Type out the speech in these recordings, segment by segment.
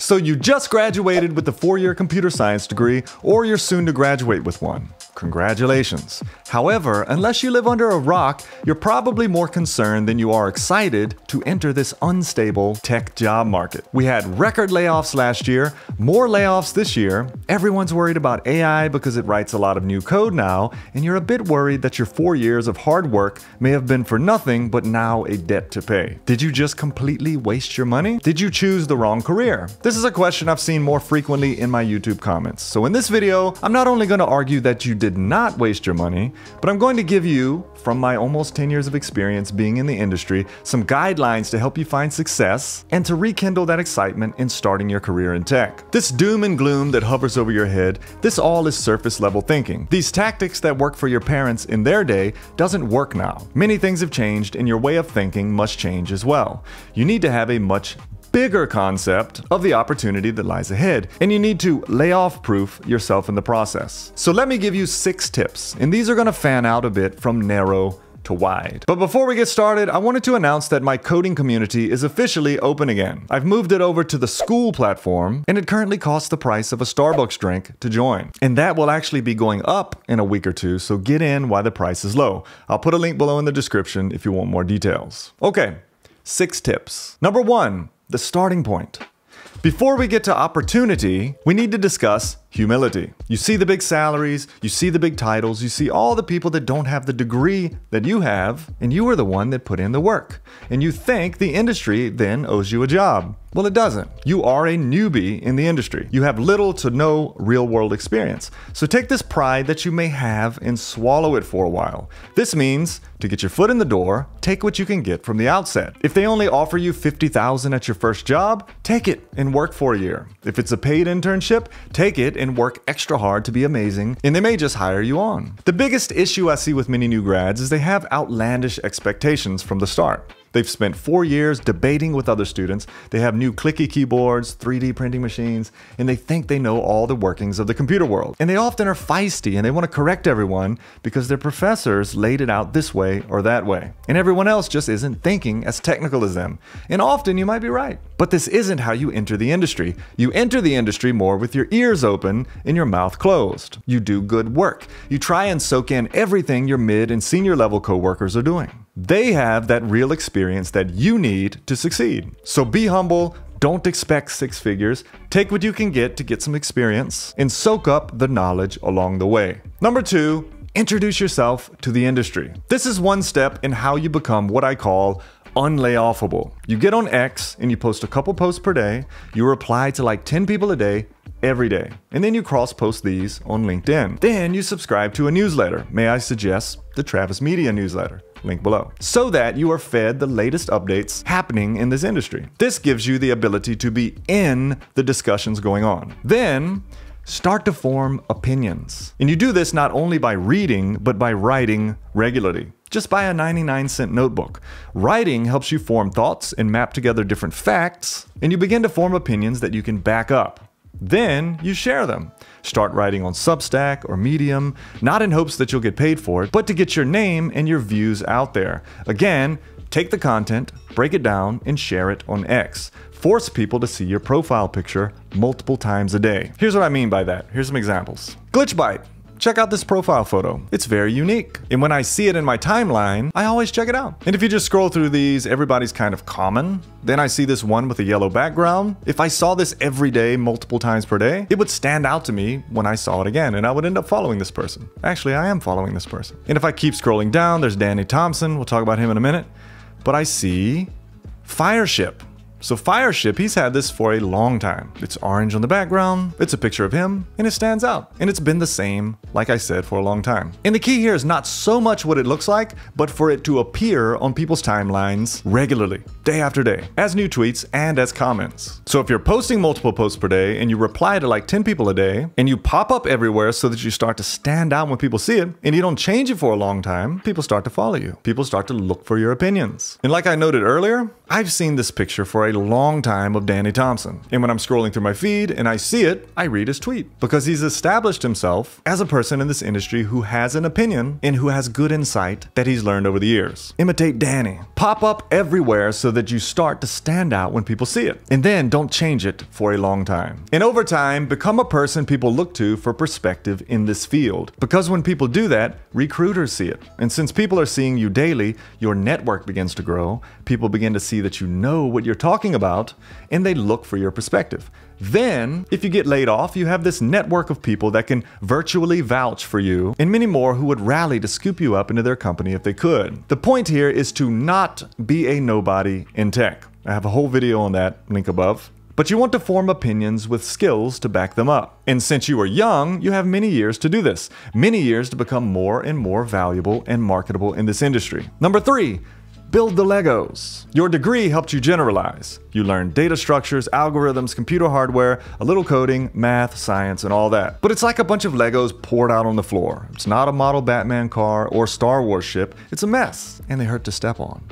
So you just graduated with a four-year computer science degree, or you're soon to graduate with one. Congratulations. However, unless you live under a rock, you're probably more concerned than you are excited to enter this unstable tech job market. We had record layoffs last year, more layoffs this year. Everyone's worried about AI because it writes a lot of new code now, and you're a bit worried that your four years of hard work may have been for nothing but now a debt to pay. Did you just completely waste your money? Did you choose the wrong career? This is a question I've seen more frequently in my YouTube comments. So in this video, I'm not only going to argue that you did did not waste your money, but I'm going to give you, from my almost 10 years of experience being in the industry, some guidelines to help you find success and to rekindle that excitement in starting your career in tech. This doom and gloom that hovers over your head, this all is surface level thinking. These tactics that work for your parents in their day doesn't work now. Many things have changed and your way of thinking must change as well. You need to have a much bigger concept of the opportunity that lies ahead, and you need to lay off proof yourself in the process. So let me give you six tips, and these are going to fan out a bit from narrow to wide. But before we get started, I wanted to announce that my coding community is officially open again. I've moved it over to the Skool platform, and it currently costs the price of a Starbucks drink to join. And that will actually be going up in a week or two, so get in while the price is low. I'll put a link below in the description if you want more details. Okay, six tips. Number one, the starting point. Before we get to opportunity, we need to discuss humility. You see the big salaries, you see the big titles, you see all the people that don't have the degree that you have, and you are the one that put in the work. And you think the industry then owes you a job. Well, it doesn't. You are a newbie in the industry. You have little to no real world experience. So take this pride that you may have and swallow it for a while. This means to get your foot in the door, take what you can get from the outset. If they only offer you 50,000 at your first job, take it and work for a year. If it's a paid internship, take it and work extra hard to be amazing, and they may just hire you on. The biggest issue I see with many new grads is they have outlandish expectations from the start. They've spent four years debating with other students. They have new clicky keyboards, 3D printing machines, and they think they know all the workings of the computer world. And they often are feisty and they want to correct everyone because their professors laid it out this way or that way. And everyone else just isn't thinking as technical as them. And often you might be right. But this isn't how you enter the industry. You enter the industry more with your ears open and your mouth closed. You do good work. You try and soak in everything your mid and senior level coworkers are doing. They have that real experience that you need to succeed. So be humble, don't expect six figures. Take what you can get to get some experience and soak up the knowledge along the way. Number two, introduce yourself to the industry. This is one step in how you become what I call unlayoffable. You get on X and you post a couple posts per day. You reply to like 10 people a day every day. And then you cross post these on LinkedIn. Then you subscribe to a newsletter. May I suggest the Travis Media newsletter? Link below, so that you are fed the latest updates happening in this industry. This gives you the ability to be in the discussions going on. Then, start to form opinions. And you do this not only by reading, but by writing regularly. Just buy a 99 cent notebook. Writing helps you form thoughts and map together different facts, and you begin to form opinions that you can back up. Then you share them. Start writing on Substack or Medium, not in hopes that you'll get paid for it, but to get your name and your views out there. Again, take the content, break it down, and share it on X. Force people to see your profile picture multiple times a day. Here's what I mean by that. Here's some examples. Glitchbyte check out this profile photo. It's very unique. And when I see it in my timeline, I always check it out. And if you just scroll through these, everybody's kind of common. Then I see this one with a yellow background. If I saw this every day, multiple times per day, it would stand out to me when I saw it again, and I would end up following this person. Actually, I am following this person. And if I keep scrolling down, there's Danny Thompson. We'll talk about him in a minute. But I see Fireship. So Fireship, he's had this for a long time. It's orange on the background, it's a picture of him, and it stands out. And it's been the same, like I said, for a long time. And the key here is not so much what it looks like, but for it to appear on people's timelines regularly, day after day, as new tweets and as comments. So if you're posting multiple posts per day and you reply to like 10 people a day, and you pop up everywhere so that you start to stand out when people see it, and you don't change it for a long time, people start to follow you. People start to look for your opinions. And like I noted earlier, I've seen this picture for a long time of Danny Thompson. And when I'm scrolling through my feed and I see it, I read his tweet because he's established himself as a person in this industry who has an opinion and who has good insight that he's learned over the years. Imitate Danny. Pop up everywhere so that you start to stand out when people see it. And then don't change it for a long time. And over time, become a person people look to for perspective in this field. Because when people do that, recruiters see it. And since people are seeing you daily, your network begins to grow. People begin to see that you know what you're talking about, and they look for your perspective. Then, if you get laid off, you have this network of people that can virtually vouch for you, and many more who would rally to scoop you up into their company if they could. The point here is to not be a nobody in tech. I have a whole video on that, link above. But you want to form opinions with skills to back them up. And since you are young, you have many years to do this. Many years to become more and more valuable and marketable in this industry. Number three, Build the Legos. Your degree helped you generalize. You learned data structures, algorithms, computer hardware, a little coding, math, science, and all that. But it's like a bunch of Legos poured out on the floor. It's not a model Batman car or Star Wars ship, it's a mess, and they hurt to step on.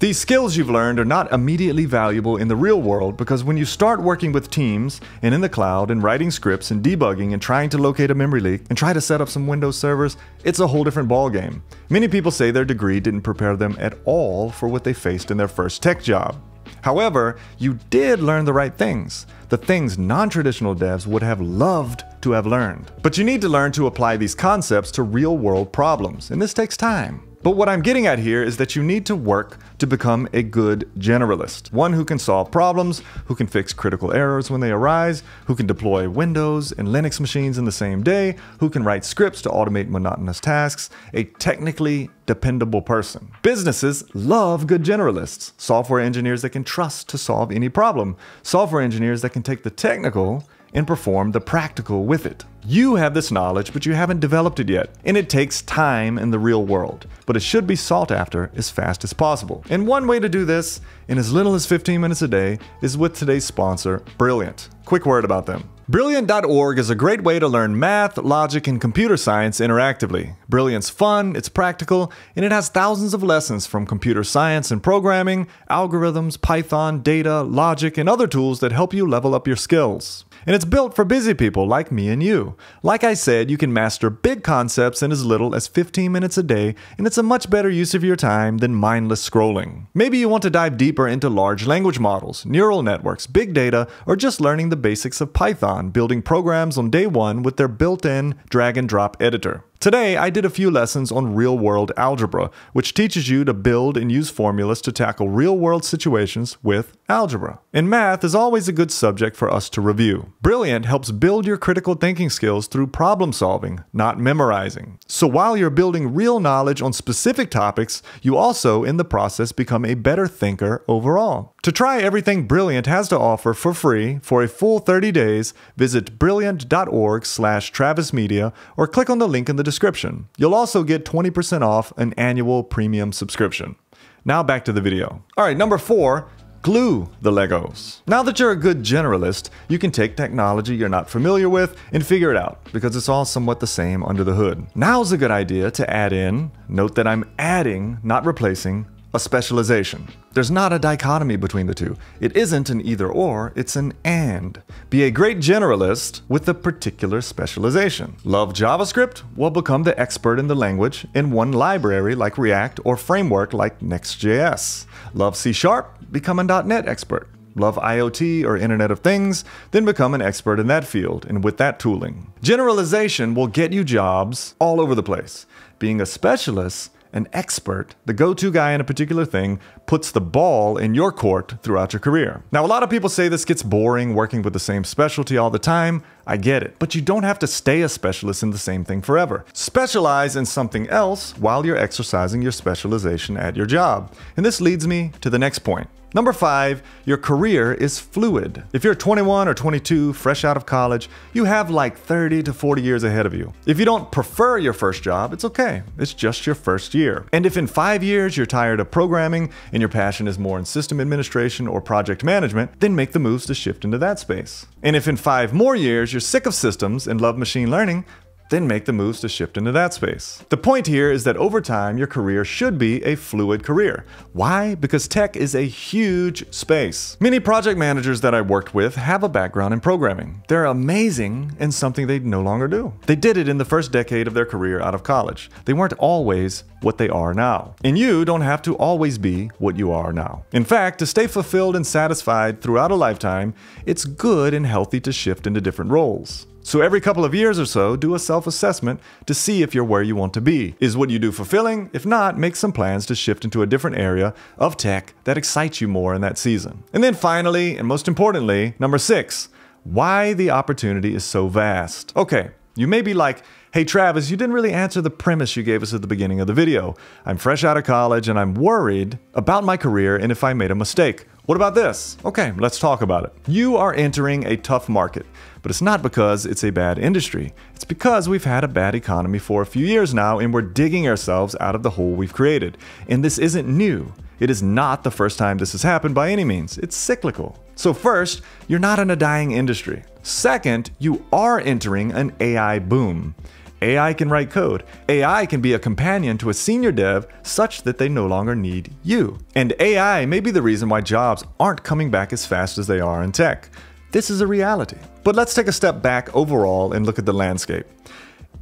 These skills you've learned are not immediately valuable in the real world because when you start working with teams and in the cloud and writing scripts and debugging and trying to locate a memory leak and try to set up some Windows servers, it's a whole different ballgame. Many people say their degree didn't prepare them at all for what they faced in their first tech job. However, you did learn the right things, the things non traditional devs would have loved to have learned. But you need to learn to apply these concepts to real world problems, and this takes time. But what I'm getting at here is that you need to work to become a good generalist. One who can solve problems, who can fix critical errors when they arise, who can deploy Windows and Linux machines in the same day, who can write scripts to automate monotonous tasks, a technically dependable person. Businesses love good generalists, software engineers that can trust to solve any problem, software engineers that can take the technical and perform the practical with it. You have this knowledge, but you haven't developed it yet, and it takes time in the real world, but it should be sought after as fast as possible. And one way to do this, in as little as 15 minutes a day, is with today's sponsor, Brilliant. Quick word about them. Brilliant.org is a great way to learn math, logic, and computer science interactively. Brilliant's fun, it's practical, and it has thousands of lessons from computer science and programming, algorithms, Python, data, logic, and other tools that help you level up your skills. And it's built for busy people like me and you. Like I said, you can master big concepts in as little as 15 minutes a day, and it's a much better use of your time than mindless scrolling. Maybe you want to dive deeper into large language models, neural networks, big data, or just learning the basics of Python, building programs on day one with their built in drag and drop editor. Today, I did a few lessons on real world algebra, which teaches you to build and use formulas to tackle real world situations with algebra. And math is always a good subject for us to review. Brilliant helps build your critical thinking skills through problem solving, not memorizing. So while you're building real knowledge on specific topics, you also, in the process, become a better thinker overall. To try everything Brilliant has to offer for free for a full 30 days, visit brilliant.org slash travismedia or click on the link in the description. You'll also get 20% off an annual premium subscription. Now back to the video. All right, number four, glue the Legos. Now that you're a good generalist, you can take technology you're not familiar with and figure it out because it's all somewhat the same under the hood. Now's a good idea to add in, note that I'm adding, not replacing, a specialization. There's not a dichotomy between the two. It isn't an either or, it's an and. Be a great generalist with a particular specialization. Love JavaScript? Well, become the expert in the language in one library like React or framework like Next.js. Love C Sharp? Become a .NET expert. Love IoT or Internet of Things? Then become an expert in that field and with that tooling. Generalization will get you jobs all over the place. Being a specialist an expert, the go to guy in a particular thing, puts the ball in your court throughout your career. Now, a lot of people say this gets boring working with the same specialty all the time. I get it. But you don't have to stay a specialist in the same thing forever. Specialize in something else while you're exercising your specialization at your job. And this leads me to the next point. Number five, your career is fluid. If you're 21 or 22, fresh out of college, you have like 30 to 40 years ahead of you. If you don't prefer your first job, it's okay. It's just your first year. And if in five years you're tired of programming and your passion is more in system administration or project management, then make the moves to shift into that space. And if in five more years you're sick of systems and love machine learning, then make the moves to shift into that space. The point here is that over time, your career should be a fluid career. Why? Because tech is a huge space. Many project managers that I worked with have a background in programming. They're amazing in something they no longer do. They did it in the first decade of their career out of college. They weren't always what they are now. And you don't have to always be what you are now. In fact, to stay fulfilled and satisfied throughout a lifetime, it's good and healthy to shift into different roles. So every couple of years or so, do a self-assessment to see if you're where you want to be. Is what you do fulfilling? If not, make some plans to shift into a different area of tech that excites you more in that season. And then finally, and most importantly, number six, why the opportunity is so vast. Okay, you may be like, Hey Travis, you didn't really answer the premise you gave us at the beginning of the video. I'm fresh out of college and I'm worried about my career and if I made a mistake. What about this? Okay, let's talk about it. You are entering a tough market, but it's not because it's a bad industry. It's because we've had a bad economy for a few years now and we're digging ourselves out of the hole we've created. And this isn't new. It is not the first time this has happened by any means. It's cyclical. So, first, you're not in a dying industry. Second, you are entering an AI boom. AI can write code. AI can be a companion to a senior dev such that they no longer need you. And AI may be the reason why jobs aren't coming back as fast as they are in tech. This is a reality. But let's take a step back overall and look at the landscape.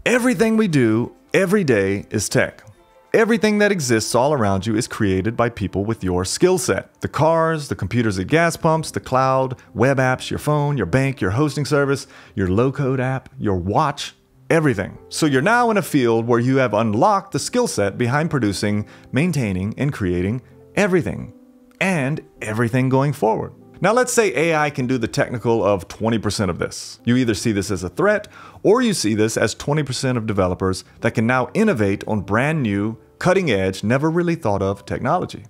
Everything we do every day is tech. Everything that exists all around you is created by people with your skill set. The cars, the computers at gas pumps, the cloud, web apps, your phone, your bank, your hosting service, your low code app, your watch, everything. So you're now in a field where you have unlocked the skill set behind producing, maintaining, and creating everything. And everything going forward. Now let's say AI can do the technical of 20% of this. You either see this as a threat, or you see this as 20% of developers that can now innovate on brand new, cutting edge, never really thought of technology.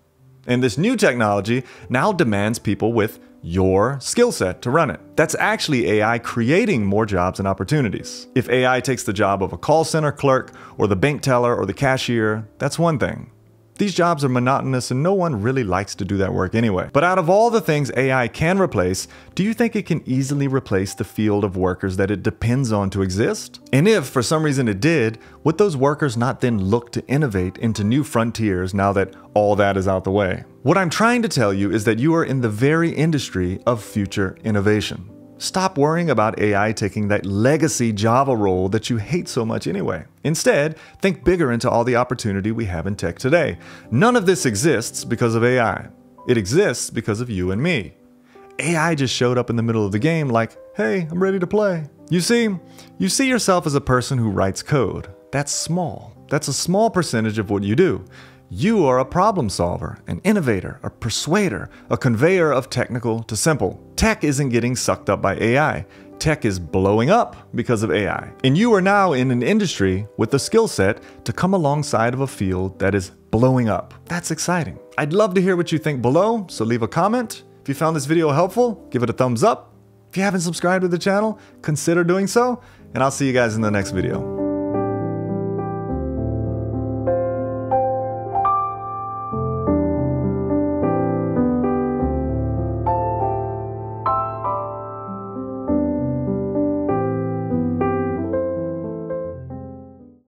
And this new technology now demands people with your skill set to run it. That's actually AI creating more jobs and opportunities. If AI takes the job of a call center clerk or the bank teller or the cashier, that's one thing. These jobs are monotonous and no one really likes to do that work anyway. But out of all the things AI can replace, do you think it can easily replace the field of workers that it depends on to exist? And if, for some reason it did, would those workers not then look to innovate into new frontiers now that all that is out the way? What I'm trying to tell you is that you are in the very industry of future innovation. Stop worrying about AI taking that legacy Java role that you hate so much anyway. Instead, think bigger into all the opportunity we have in tech today. None of this exists because of AI. It exists because of you and me. AI just showed up in the middle of the game like, hey, I'm ready to play. You see, you see yourself as a person who writes code. That's small. That's a small percentage of what you do. You are a problem solver, an innovator, a persuader, a conveyor of technical to simple. Tech isn't getting sucked up by AI. Tech is blowing up because of AI. And you are now in an industry with the skill set to come alongside of a field that is blowing up. That's exciting. I'd love to hear what you think below, so leave a comment. If you found this video helpful, give it a thumbs up. If you haven't subscribed to the channel, consider doing so, and I'll see you guys in the next video.